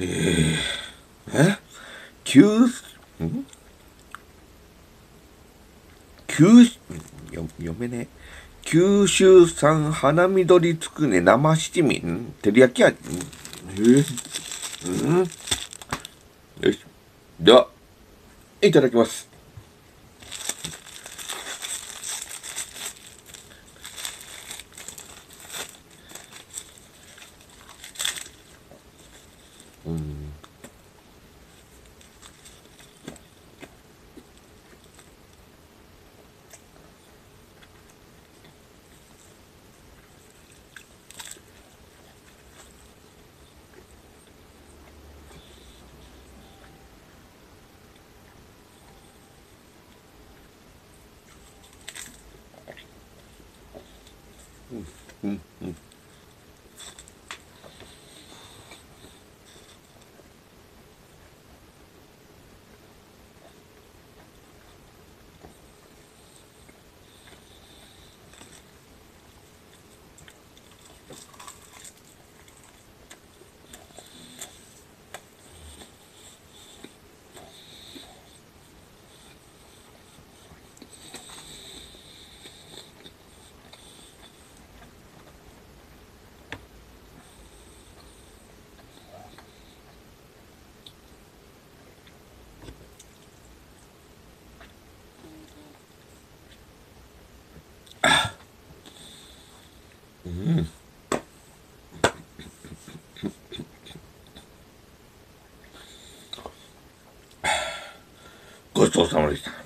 ええ？九ん？九よ読めね九州産花緑つくね。生七味。ん？照り焼き味えー、ん？よし。ではいただきます。mm Mm-hmm. うんごちそうさまでした。